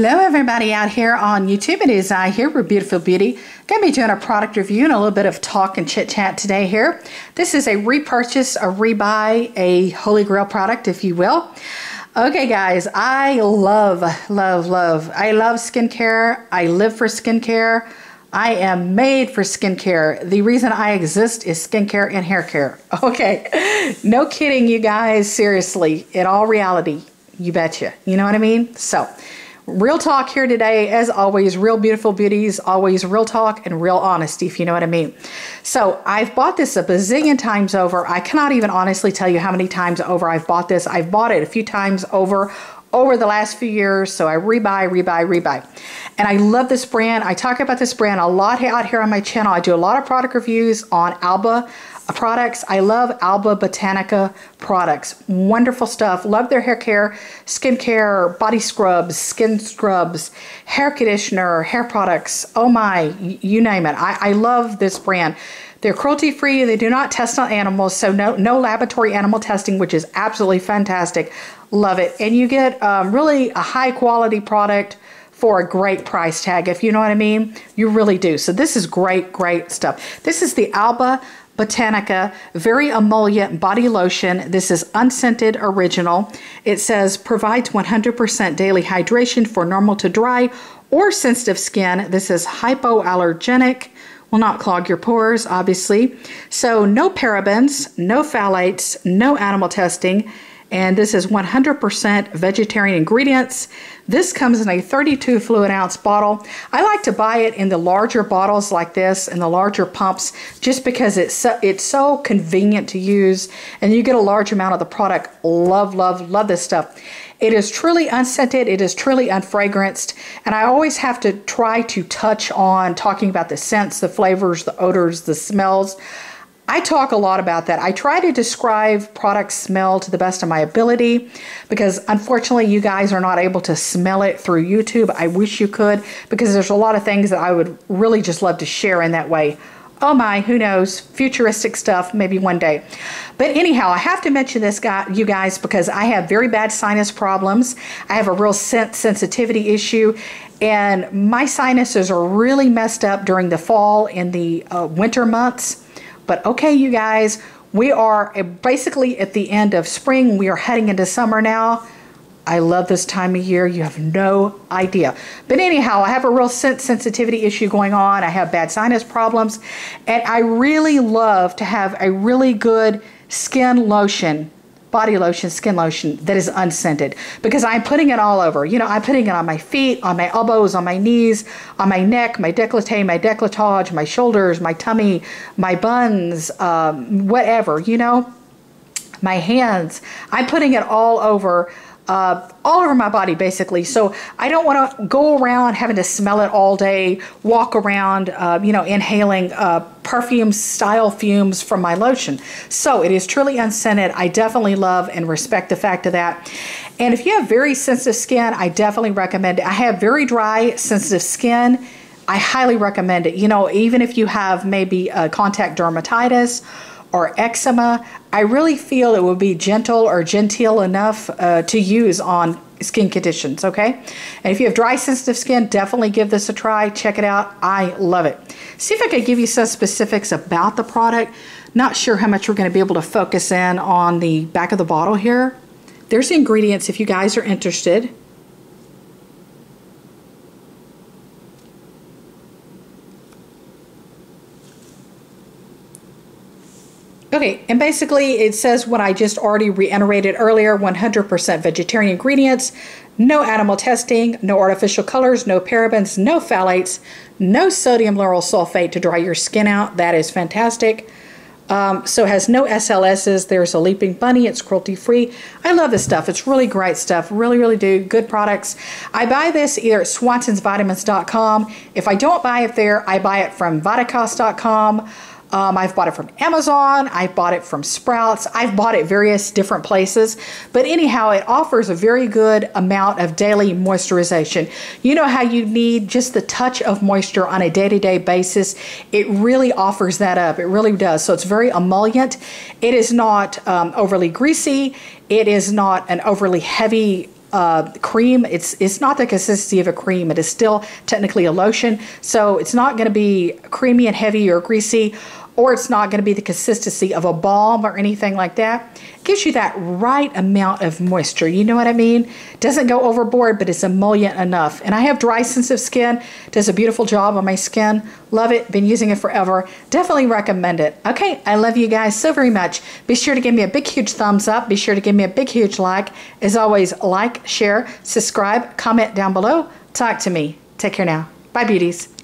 Hello everybody out here on YouTube. It is I here with Beautiful Beauty. To be doing a product review and a little bit of talk and chit chat today here. This is a repurchase, a rebuy, a Holy Grail product if you will. Okay guys, I love, love, love. I love skincare. I live for skincare. I am made for skincare. The reason I exist is skincare and hair care. Okay, no kidding you guys, seriously, in all reality, you betcha. You know what I mean? So, Real talk here today, as always, real beautiful beauties, always real talk and real honesty, if you know what I mean. So I've bought this a bazillion times over. I cannot even honestly tell you how many times over I've bought this. I've bought it a few times over over the last few years. So I rebuy, rebuy, rebuy. And I love this brand. I talk about this brand a lot out here on my channel. I do a lot of product reviews on Alba uh, products. I love Alba Botanica products. Wonderful stuff. Love their hair care, skin care, body scrubs, skin scrubs, hair conditioner, hair products. Oh my, you name it. I, I love this brand. They're cruelty free. They do not test on animals, so no, no laboratory animal testing, which is absolutely fantastic. Love it. And you get um, really a high quality product for a great price tag, if you know what I mean. You really do. So this is great, great stuff. This is the Alba Botanica Very Emollient Body Lotion. This is unscented original. It says provides 100% daily hydration for normal to dry or sensitive skin. This is hypoallergenic. Will not clog your pores, obviously. So, no parabens, no phthalates, no animal testing and this is 100% vegetarian ingredients. This comes in a 32 fluid ounce bottle. I like to buy it in the larger bottles like this and the larger pumps just because it's so, it's so convenient to use and you get a large amount of the product. Love, love, love this stuff. It is truly unscented, it is truly unfragranced, and I always have to try to touch on talking about the scents, the flavors, the odors, the smells. I talk a lot about that. I try to describe product smell to the best of my ability because unfortunately you guys are not able to smell it through YouTube. I wish you could because there's a lot of things that I would really just love to share in that way. Oh my, who knows, futuristic stuff, maybe one day. But anyhow, I have to mention this guy, you guys, because I have very bad sinus problems. I have a real sensitivity issue, and my sinuses are really messed up during the fall and the uh, winter months. But okay, you guys, we are basically at the end of spring. We are heading into summer now. I love this time of year. You have no idea. But anyhow, I have a real scent sensitivity issue going on. I have bad sinus problems. And I really love to have a really good skin lotion body lotion, skin lotion that is unscented because I'm putting it all over. You know, I'm putting it on my feet, on my elbows, on my knees, on my neck, my décolleté, my décolletage, my shoulders, my tummy, my buns, um, whatever, you know, my hands. I'm putting it all over uh, all over my body basically. So I don't want to go around having to smell it all day, walk around, uh, you know, inhaling uh, perfume style fumes from my lotion. So it is truly unscented. I definitely love and respect the fact of that. And if you have very sensitive skin, I definitely recommend it. I have very dry, sensitive skin. I highly recommend it. You know, even if you have maybe a contact dermatitis or eczema, I really feel it would be gentle or genteel enough uh, to use on skin conditions, okay? And if you have dry, sensitive skin, definitely give this a try. Check it out. I love it. See if I could give you some specifics about the product. Not sure how much we're going to be able to focus in on the back of the bottle here. There's the ingredients if you guys are interested. Okay, and basically it says what I just already reiterated earlier 100% vegetarian ingredients, no animal testing, no artificial colors, no parabens, no phthalates, no sodium lauryl sulfate to dry your skin out. That is fantastic. Um, so it has no SLSs. There's a leaping bunny. It's cruelty free. I love this stuff. It's really great stuff. Really, really do. Good products. I buy this either at swansonsvitamins.com. If I don't buy it there, I buy it from Vitacost.com. Um, I've bought it from Amazon. I've bought it from Sprouts. I've bought it various different places. But anyhow, it offers a very good amount of daily moisturization. You know how you need just the touch of moisture on a day-to-day basis? It really offers that up. It really does. So it's very emollient. It is not um, overly greasy. It is not an overly heavy uh, cream. It's it's not the consistency of a cream. It is still technically a lotion, so it's not going to be creamy and heavy or greasy or it's not going to be the consistency of a balm or anything like that. It gives you that right amount of moisture. You know what I mean? Doesn't go overboard, but it's emollient enough. And I have dry sensitive skin. Does a beautiful job on my skin. Love it. Been using it forever. Definitely recommend it. Okay, I love you guys so very much. Be sure to give me a big, huge thumbs up. Be sure to give me a big, huge like. As always, like, share, subscribe, comment down below. Talk to me. Take care now. Bye, beauties.